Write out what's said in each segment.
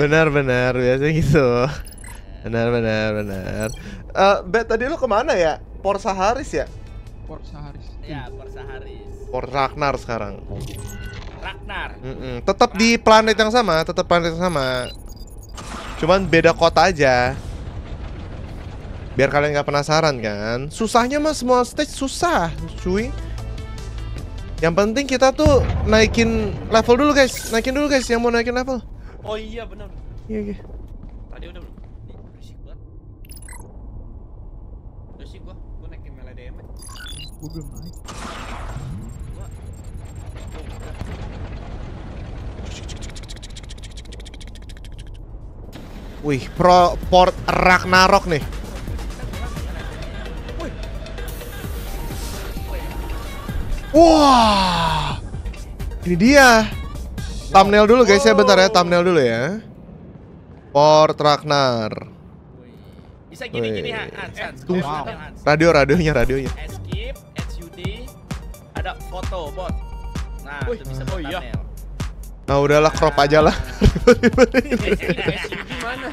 benar benar biasanya gitu. Benar benar benar. Eh, Bet tadi lu ke mana ya? Port Saharis ya? Port Saharis. Ya, Porsa Haris. Port Ragnar sekarang. Ragnar. Mm-mm. Tetap di planet yang sama, tetap planet yang sama. Cuman beda kota aja. Biar kalian nggak penasaran kan. Susahnya mah semua stage susah, cuy. Yang penting kita tuh naikin level dulu guys, naikin dulu guys yang mau naikin level. Oh iya benar. Iya, iya. Tadi udah belum? Berisik banget. Berisik gua. Gua naikin melee DM. Gue belum naik. Gua. Udah. Wih, pro port Ragnarok nih. Wah, ini dia. Thumbnail dulu guys ya, bentar ya, thumbnail dulu ya. Port Ragnar. Wih. Bisa gini-gini. Tuh. Thumbnail, Hans. Radio, radionya, radionya. Escape, HUD, ada foto bot. Nah, Wih, itu bisa oh iya. thumbnail. Nah udahlah crop aja lah. Gimana?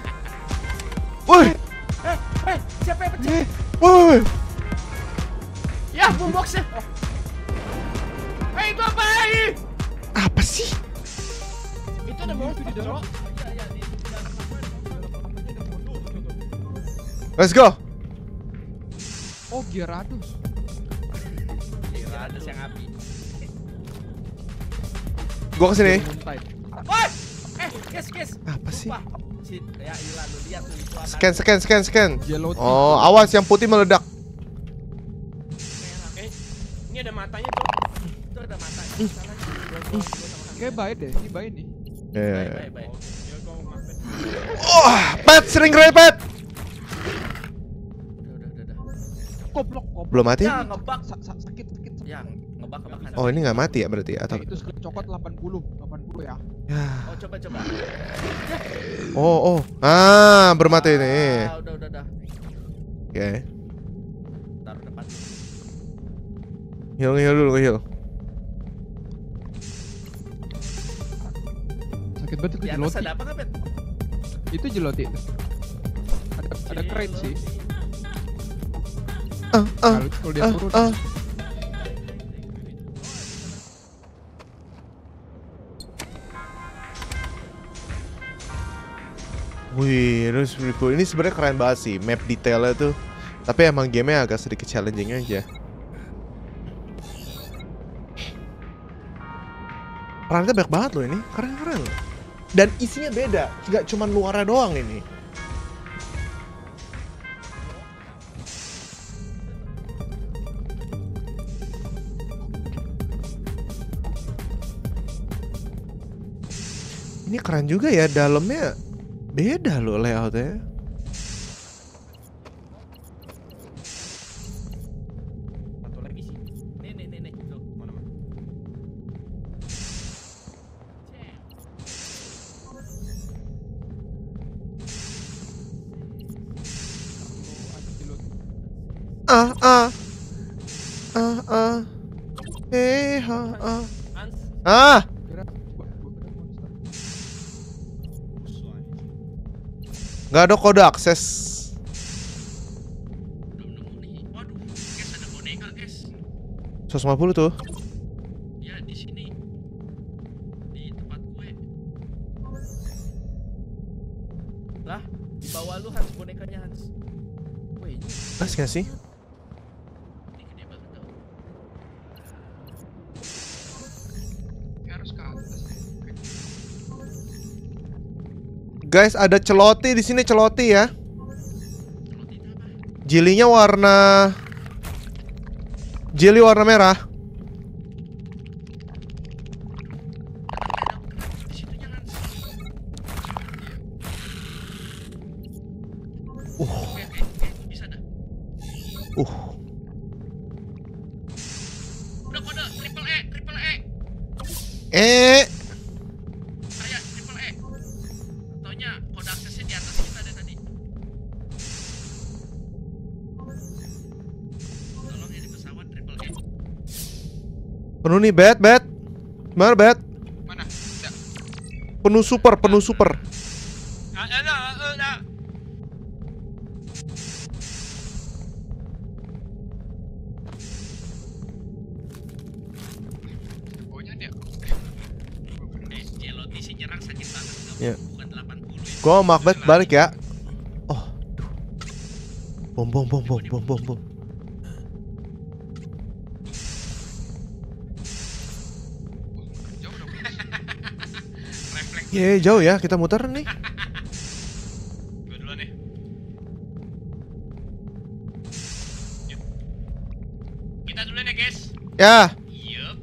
Woi, Eh, siapa yang pecah? woi, Ya, boomboxnya. Hei, gua baik. apa sih? Itu ada monster, di dalam. Cok. Iya, iya, di dalam. Let's go. Oh. Kira ada yang api. Gua ke sini. Woi! Eh, guys, guys. Apa sih? Ya ilah lu lihat tuh itu anak Scan, scan, scan, scan. Oh, awas yang putih meledak. Eh, ini ada matanya tuh. Kayak baik deh, ini baik nih. Ya. Ya makan. Oh, pet sering gray pet. Udah, udah, udah, udah. Goblok, goblok. Belum mati? Ya, ngebak. Sa- sa- sakit, sakit. Ya, ngebak ngebak. Oh, ini nggak mati ya berarti atau? Eh, itu skill cokot 80, 80 ya. Ya. Oh, coba coba. Oh, oh. Ah, bermati ini. Ah, udah, udah, udah. Oke. Taruh depan. Heal, heal dulu, heal. Banget itu Di atas jeloti. ada apa nggak, Bet? Itu jeloti. Ada ada crate sih. Ah, ah, Kalau dia ah, turun. ah. Wih, ini really cool. Ini sebenarnya keren banget sih, map detailnya tuh. Tapi emang gamenya agak sedikit challenging aja. Perannya banyak banget loh ini, keren-keren. Dan isinya beda, nggak cuma luarnya doang ini. Ini keren juga ya, dalamnya beda loh layoutnya. Aja. nggak ada kode akses Belum nemu nih. Guys. 150 tuh Ya, di sini. Di tempat gue. Lah, di bawah lu Hans bonekanya Hans. Wih, ini, Mas nggak sih guys ada celoti di sini celoti ya. Jelinya warna jeli warna merah. Uh. Uh. Eh penuh nih bet bet mana bet Mana? Penuh super, penuh super. Pokoknya dia. Jeloti sih nyerang sakit banget. nggak. Bukan 80 ya. Gua Macbeth balik ya. Oh. Bom bom bom bom bom bom bom. Refleks Ye, jauh ya. Kita muter nih. gue duluan ya. Yuk. Kita duluan ya, guys. Ya. Yup.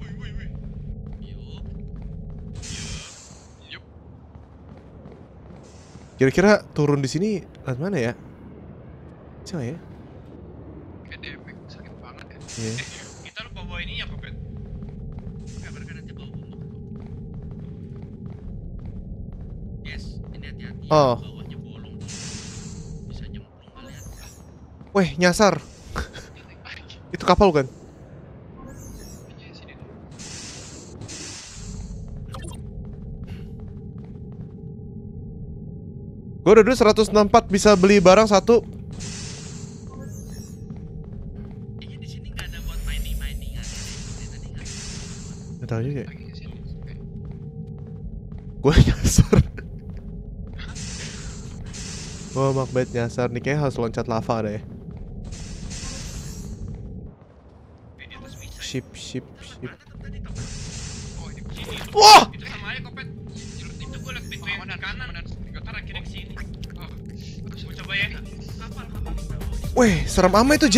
Wih, wih, wih. Yup. Yup. Yup. Kira-kira turun di sini lewat mana ya? Nggak ya? Sakit banget ya. Iya. Kita Oh. Weh, nyasar. Itu kapal kan? Gue udah dulu 164 bisa beli barang satu. Juga. Gue nyasar. Wah, Macbeth nyasar nih kayak harus loncat lava deh. Eh. Ship, ship, ship. Oh. Wah! Itu sama aja, Kopet. Itu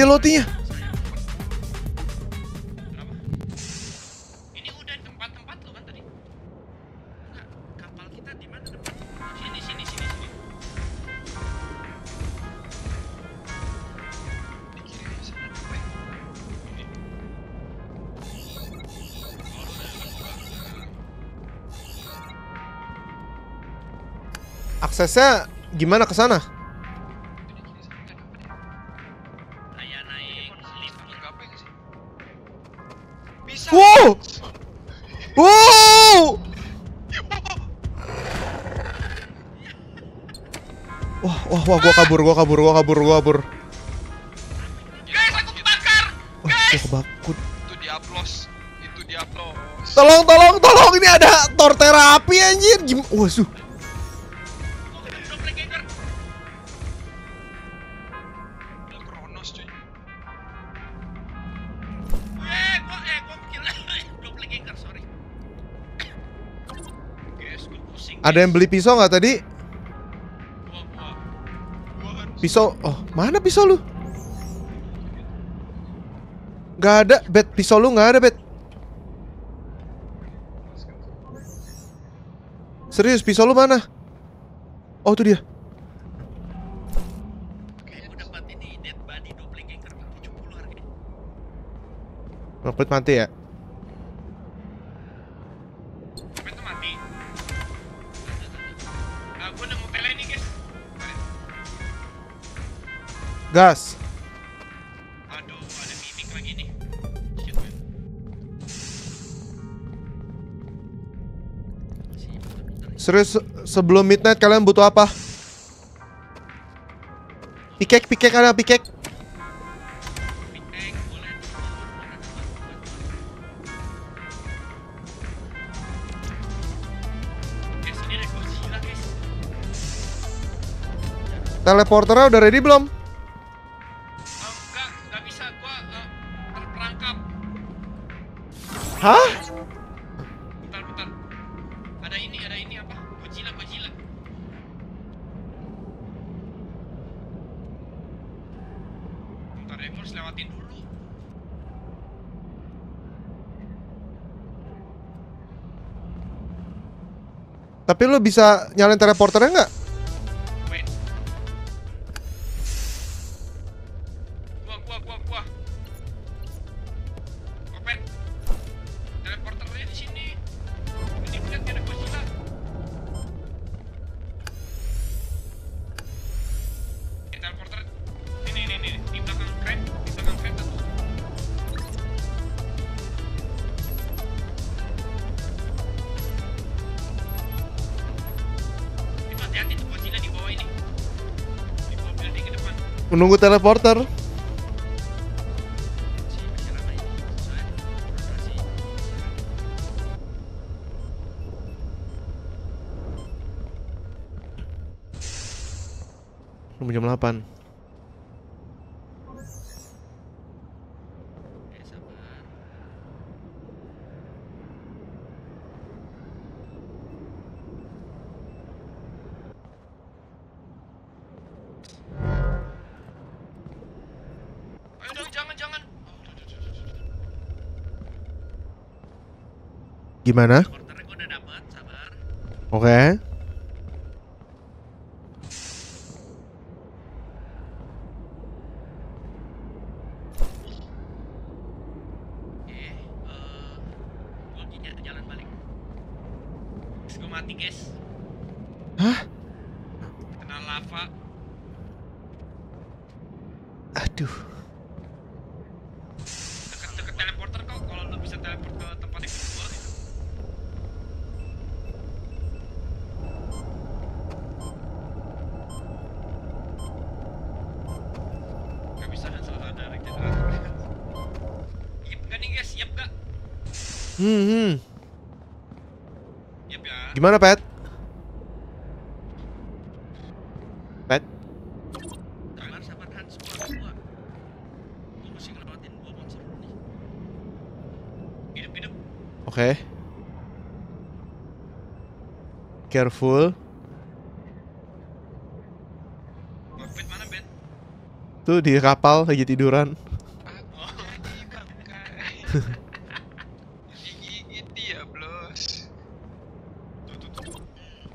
Aksesnya gimana ke sana? Wow! Wow! Wah, wah, wah, gua kabur, gua kabur, gua kabur, gua kabur. Guys, aku kebakar! Wah, gua kebakut. Itu diaplos. Itu diaplos. Tolong, tolong, tolong, ini ada tor terapi anjir. Gim Wah, Ada yang beli pisau nggak tadi? Pisau, oh, mana pisau lu? Gak ada, bet pisau lu nggak ada, bet. Serius, pisau lu mana? Oh, itu dia. Kayak gua dapat ini dead body doppelganger 70 harganya. Macbeth mati ya? Gas. Bentar-bentar. Serius, se- sebelum midnight kalian butuh apa? Pikek, pikek ada pikek. Teleporternya udah ready belum? Enggak, enggak bisa. Gua eh, terperangkap. Hah? Bentar, bentar. Ada ini, ada ini apa? Godzilla, Godzilla. Bentar ya, harus lewatin dulu. Tapi lu bisa nyalain teleporternya nggak? Menunggu teleporter. Gimana? Oke. Oke, eh gua gini jalan balik. Terus gua mati, guys. Hah? Kena lava. Aduh. Deket-deket teleporter kok kalau lu bisa teleport ke tempat yang kedua gitu. Gak bisa kan salah ada regenerator. Siap gak nih guys? Siap gak? Hmm, hmm. Siap ya. Gimana, Pet? Pet? Sabar, sabar Hans, gua ada gua. Gua mesti ngelewatin dua monster dulu nih. Hidup, hidup. Oke. Careful. Mana bed? Tuh di kapal lagi tiduran. Oh, Jadi bangkai. Digigit dia, blos. tuh, tuh, tuh. Hmm.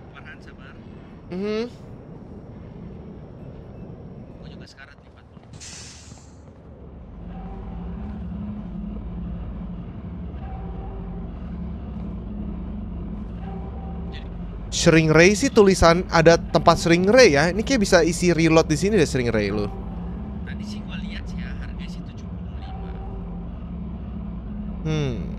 Sabar Hans, sabar. Mhm. Gua juga sekarat nih 40. Shrink ray sih tulisan ada tempat shrink ray ya. Ini kayak bisa isi reload di sini deh shrink ray lu. Tadi sih gua lihat sih ya harganya sih 75. Hmm.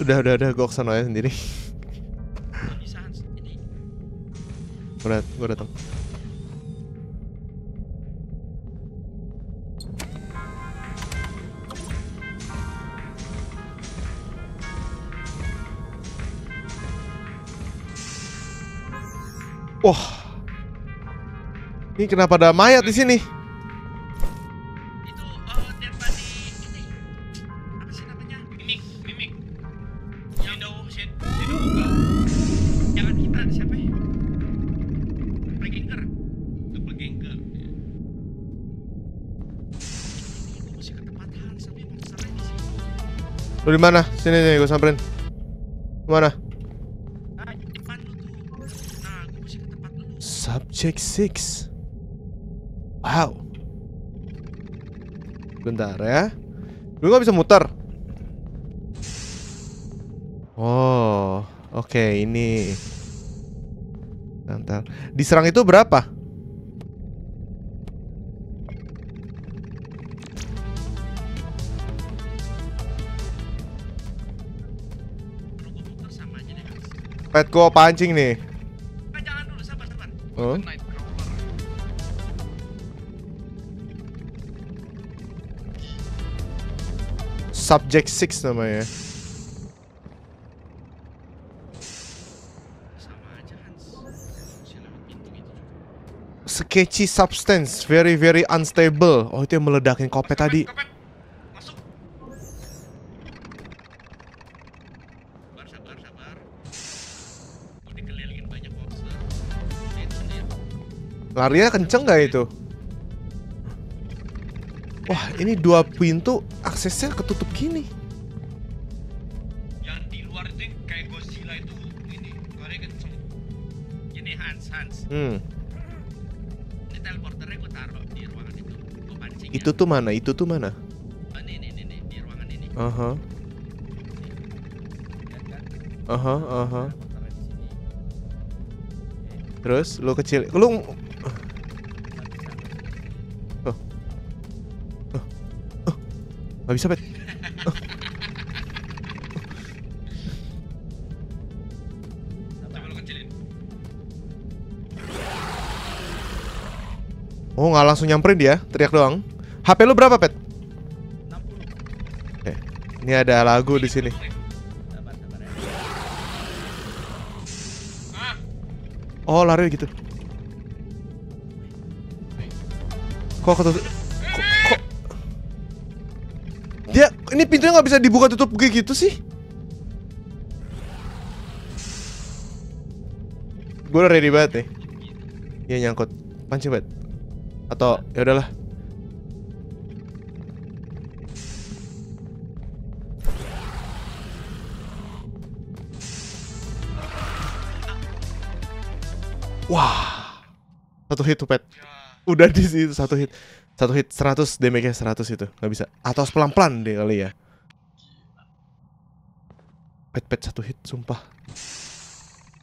Udah udah udah gua ke sana ya sendiri. Dat- gua datang. Wah. Ini kenapa ada mayat di sini? Lu di mana? Sini nih gua samperin. Mana? Subject 6 Wow Bentar ya Lu gak bisa muter Oh Oke ini Bentar Diserang itu berapa? Pet gua pancing nih jangan dulu, sabar, sabar. Oh. Subject 6 namanya. Sketchy substance Very very unstable Oh itu yang meledakin kopet tadi Kopet, Larinya kenceng gak itu? Wah, ini dua pintu aksesnya ketutup gini. Yang di luar itu kayak Godzilla itu ini suaranya kenceng. Ini Hans, Hans. Hmm, Ini teleporternya gue taruh di ruangan itu. Gue pancing. itu tuh mana? Itu tuh mana? Oh, ini, ini, ini, di ruangan ini. Aha, Lihat kan? aha, aha. Terus lu kecil, lu nggak bisa pet. Oh nggak langsung nyamperin dia, teriak doang. HP lu berapa pet? 60. Eh, ini ada lagu di sini. Oh lari gitu. Kok ketutup? Ini pintunya nggak bisa dibuka tutup kayak gitu sih? Gue udah ready banget nih. Iya nyangkut. Pancing banget. Atau ya udahlah. Wah. Satu hit tuh pet. Udah di situ satu hit. Satu hit 100 damage-nya 100 itu. nggak bisa. Atau pelan-pelan deh kali ya. Pet pet satu hit sumpah.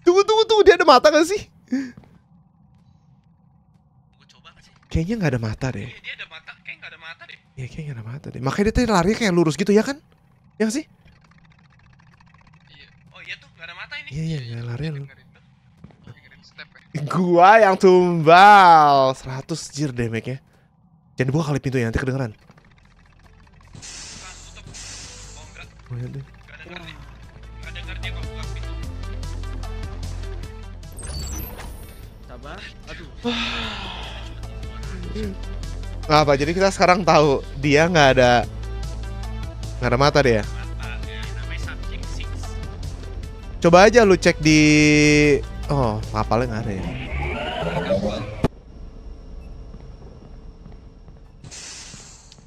Tunggu tunggu tunggu dia ada mata gak sih? Kayaknya nggak ada mata deh. Iya, dia ada mata, kayak nggak ada mata deh. Iya kayaknya nggak ada mata deh. Makanya dia tadi lari kayak lurus gitu ya kan? Ya sih? Oh iya tuh, nggak ada mata ini. Iya iya nggak lari lu. Dengerin tuh. Dengerin step ya. Gua yang tumbal 100 jir damage-nya. Jangan dibuka kali pintunya nanti kedengeran. Oh iya. Apa? Jadi kita sekarang tahu dia nggak ada nggak ada mata dia. Ya. Coba aja lu cek di Oh, kapalnya nggak ada ya.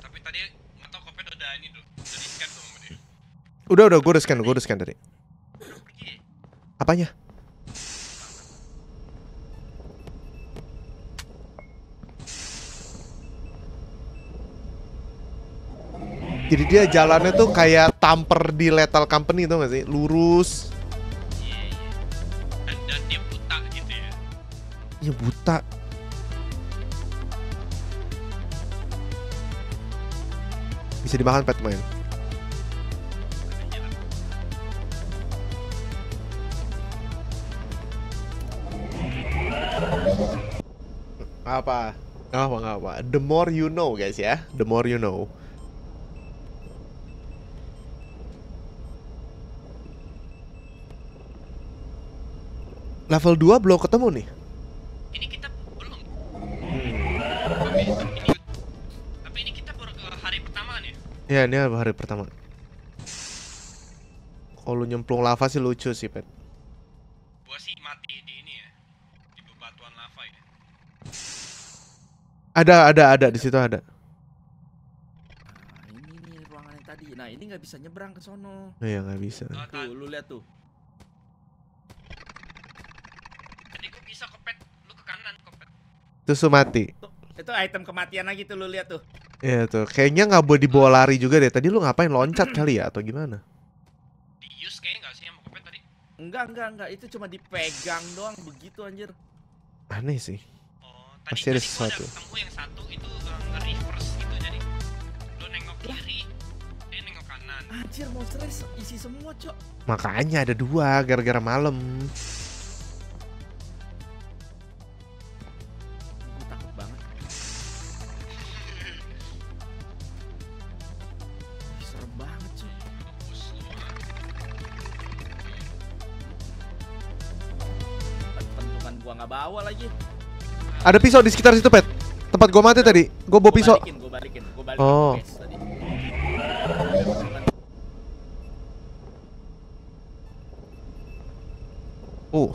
Tapi tadi nggak tahu kopet udah ini dulu, udah di scan tuh sama dia. Udah udah gue udah scan, gue udah scan tadi. Ya? Apanya? Jadi dia jalannya tuh kayak tamper di Lethal Company tuh gak sih? Lurus, ya buta. Bisa dimakan pet main. Ada jalan. Apa? Nggak apa nggak apa. The more you know guys ya. The more you know. Level 2 belum ketemu nih. Ya? Ini hari pertama. Kalau nyemplung lava sih lucu sih pet. Gua sih mati di ini ya. Di bebatuan lava ya. Ada ada ada di situ ada. Nah, ini nih ruangan yang tadi. Nah, ini nggak bisa nyebrang ke sono. Iya nggak bisa. Oh, Tuh, lu lihat tuh. Tadi gua bisa kopet, lu ke kanan kopet. Tuh mati. Tuh, itu item kematian lagi tuh lu lihat tuh. Iya tuh. Kayaknya nggak boleh dibawa lari juga deh. Tadi lu ngapain loncat kali ya atau gimana? Di use kayaknya nggak sih sama kopet tadi? Enggak, enggak, enggak. Itu cuma dipegang doang begitu anjir. Aneh sih. Oh, tadi, Pasti ada tadi sesuatu. ketemu yang satu itu uh, nge-reverse gitu jadi lu nengok kiri, dia nengok kanan. Anjir, monsternya se- isi semua, Cok. Makanya ada dua gara-gara malam. Ada pisau di sekitar situ, Pet. Tempat gua mati tadi. Gua bawa pisau. Gua balikin, gua balikin, gua balikin. Oh. Oh.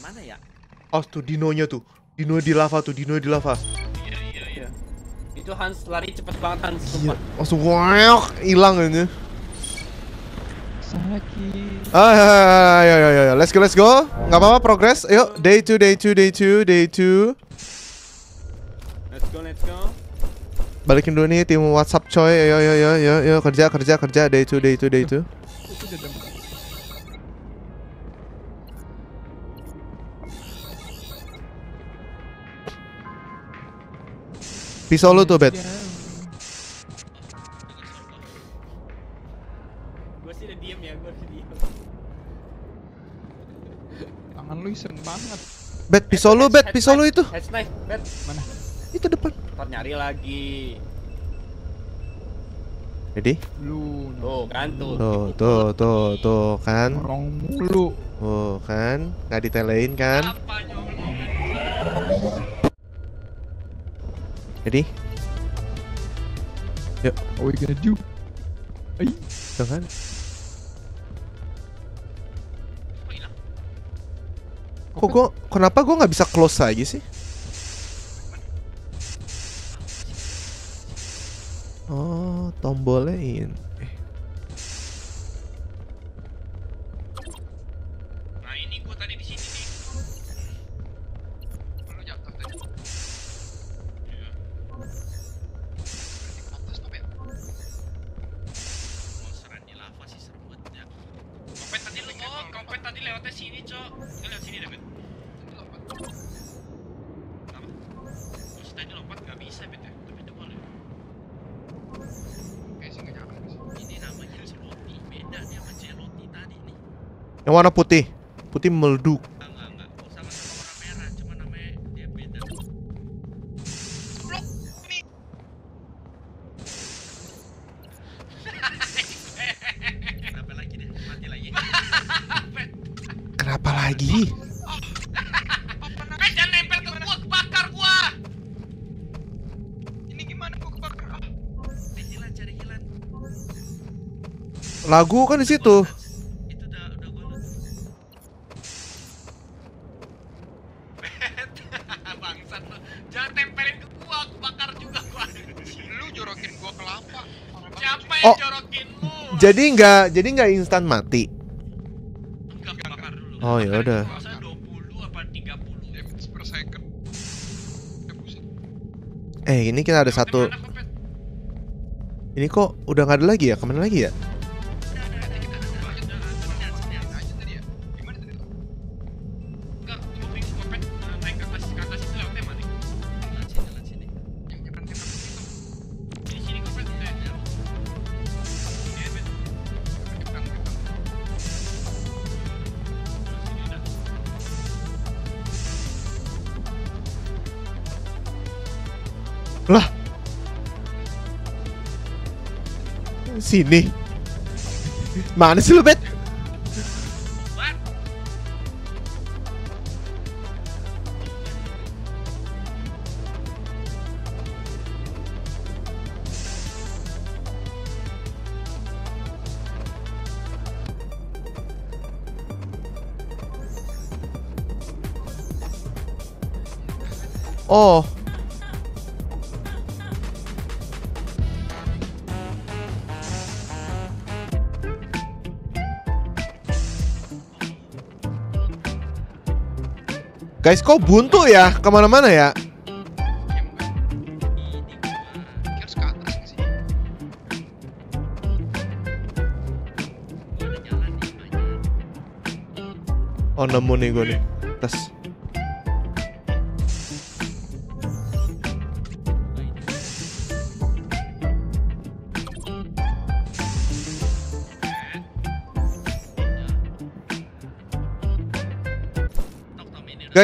mana ya? Oh, tuh dinonya tuh. Dino di lava tuh, dino di lava. Iya, iya, iya. Itu Hans lari cepet banget Hans, iya, sumpah. Iya. Oh, hilang aja. Ah, ayo, ayo, ayo, let's go, let's go. Nggak apa-apa, progress. Ayo, day 2, day 2, day 2, day 2. Let's go, let's go. Balikin dulu nih tim WhatsApp coy. Ayo, ayo, ayo, ayo, ayo, kerja, kerja, kerja. Day 2, day 2, day 2. Itu udah dapat. Pisau lu tuh, Bet. Iseng banget. Bet, pisau lu, Bet, pisau lu itu. Hedge knife, bet. Mana? Itu depan. Ntar nyari lagi. Jadi, Lu Tuh, kan tuh. tuh, tuh, tuh, tuh, kan. Orang mulu. Tuh, kan. Nggak ditelein kan. Jadi, What we gonna do? Ay, tuh kan. Kok gua, kenapa gua nggak bisa close lagi sih? Oh, tombolnya ini. Kompet tadi lewatnya sini cok. Lu lewat sini deh bet. Itu lompat. Apa? Terus tadi lompat nggak bisa bet ya. Tapi itu boleh. Kayak sih nggak nyampe sih. Ini namanya celoti. Beda nih sama celoti tadi nih. Yang warna putih. Putih meleduk. banget, Siapa cuy. yang Oh. Jadi nggak, jadi nggak instan mati. Enggak. Oh, ya udah. Masa 20 apa 30? Damage per second. Eh. Eh, ini kita ada satu. Ini kok udah nggak ada lagi ya? Ke mana lagi ya? Sini. Mana sih lu, Bet? Oh. Guys, kok buntu ya ke mana-mana ya? Oh nemu nih gue nih. Tes.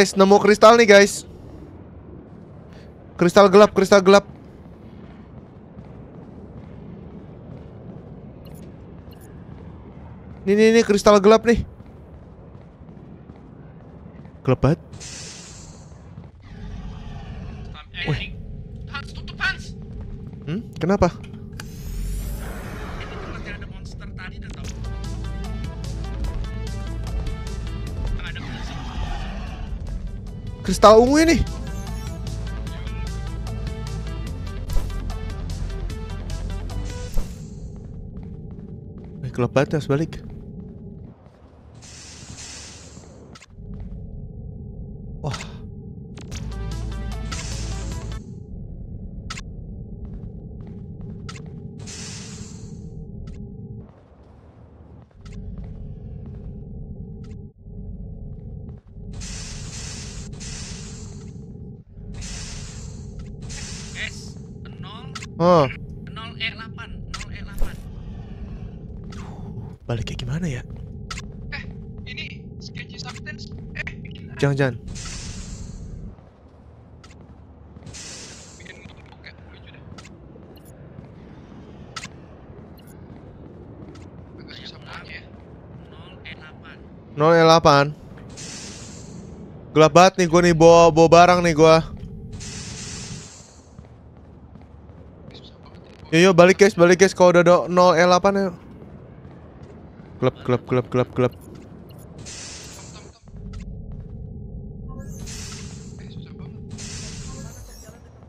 Guys, nemu kristal nih guys. Kristal gelap, kristal gelap. Nih nih nih kristal gelap nih. Gelap banget. Tom, eh, Wih. ini-. Hmm? Kenapa? Kristal ungu ini. Eh, banget harus balik. Oh, 0 E8, 0 E8. baliknya gimana ya? Ini sketchy substance. Eh, bikin Jangan jangan. ya. 0 E8. 0 L8. Gelap banget nih gua nih bawa bawa barang nih gua. Ini susah banget ya. Yo yo balik guys, balik guys kalau udah ada 0 L8 ya. Gelap gelap gelap gelap gelap. Tom, tom, tom. Eh, susah banget.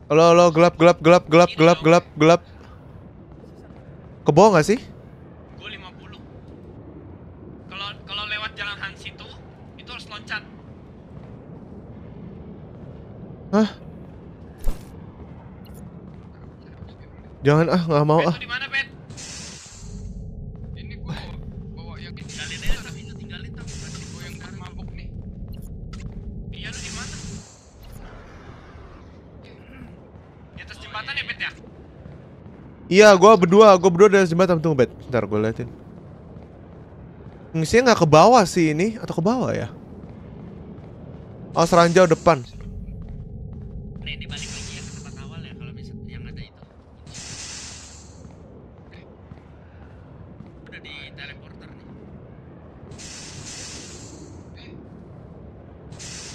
Halo halo gelap gelap gelap gelap gelap gelap gelap. Ke bawah nggak sih? Gue 50. Kalau kalau lewat jalan Hans itu, itu harus loncat. Hah? Jangan ah nggak mau ah. lu di mana, Bet? Ini gua bawa, bawa yang ini. Tinggalin aja tapi itu tinggalin tapi bukan Gua yang sekarang. mabuk nih. Iya lu di mana? Di atas jembatan ya, Bet ya? Iya, gua berdua, gua berdua dari jembatan tunggu bet. Bentar gua liatin. Ngisinya nggak ke bawah sih ini atau ke bawah ya? Oh, seranjau depan. Nih, ini balik lagi ya ke tempat awal ya kalau misal yang ada itu. Udah di teleporter nih.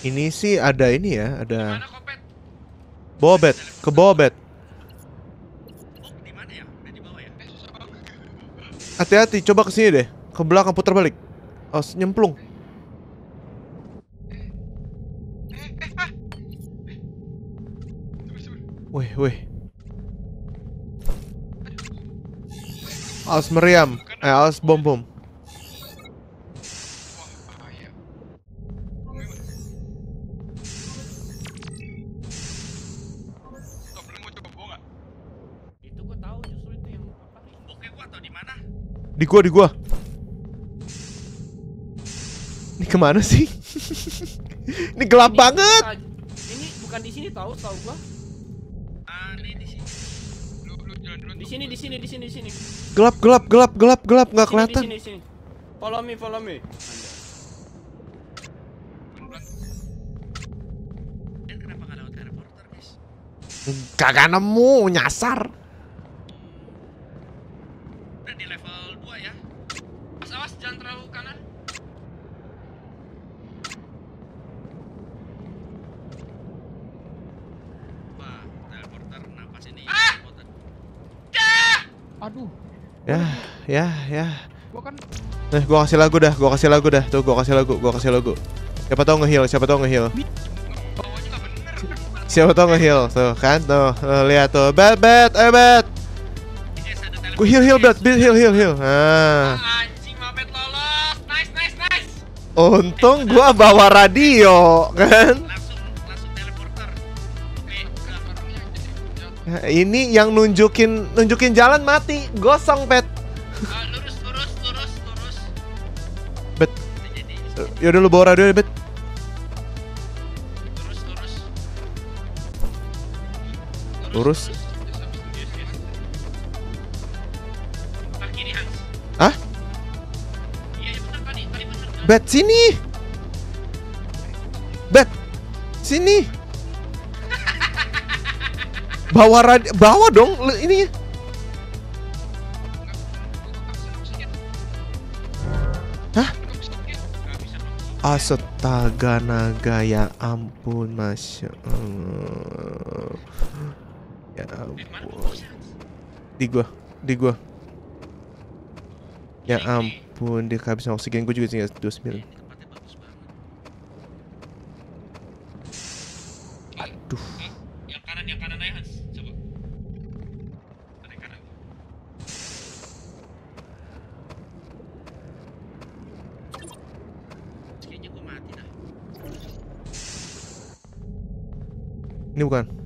Ini sih ada ini ya, ada Mana kok, Bet? bawah bet, ke bawah bet. Di mana? Udah di bawah susah banget. Hati-hati, coba ke sini deh. Ke belakang putar balik. Oh, nyemplung. Wih, wih. Awas meriam. Eh, awas bom Di gua, di gua. Ini ke mana sih? ini gelap Ini banget. kita- Ini bukan di sini tahu, tahu gua. Ah, di sini. Lu, lu jalan duluan. Di sini, di sini, di sini, di sini. Gelap, gelap, gelap, gelap, gelap, nggak kelihatan. Di sini, di sini. Follow me, follow me. Kagak nemu, nyasar. Udah di level 2 ya. Awas awas jangan terlalu kanan. Wah, teleporter napas ini. Ah! Aduh, Ya, ya, ya. gua kan Nih, gua kasih lagu dah, gua kasih lagu dah. Tuh, gua kasih lagu, gua kasih lagu. Siapa tahu ngeheal, siapa tahu ngeheal. Bawanya nggak bener. Siapa tahu ngeheal. Tuh, kan? Tuh, eh, lihat tuh. Bet, bet, eh bet. Teleporter. Gua heal, heal, bet, guys. bet, heal, heal, heal. Ah, Untung gua bawa radio, kan? Ini yang nunjukin nunjukin jalan mati, gosong pet. Lurus, lurus. Bet. Yaudah lu bawa radio bet. Lurus, Bet sini. Bet. Sini. Bawa radio, bawa dong ini. Hah? Astaga naga ya ampun masya Allah. Ya ampun. Di gua, di gua. Ya Ini- ampun dia kehabisan oksigen gue juga tinggal 29 Ini tempatnya bagus banget. Aduh. Yang kanan yang kanan aja Hans coba yang kanan Kayaknya gue mati dah. Ini bukan.